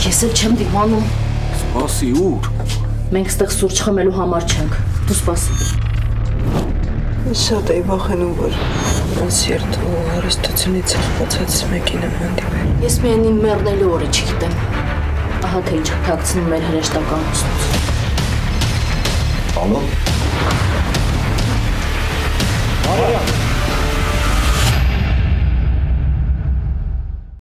Ես էլ չեմ դիմանում։ Սպասի ուր։ Մենք ստեղ սուրճ խմելու համար չենք։ Դու սպասի։ Շատ էի վախենում, որ այս երթու հարստությունից աղբացած մեկին եմ հանդիպել։ Ես միայն իմ մեռնելու օրը չգիտեմ։ Ահա թե ինչ թաքցնում մեր հրեշտական ուսնուց։ Ալո։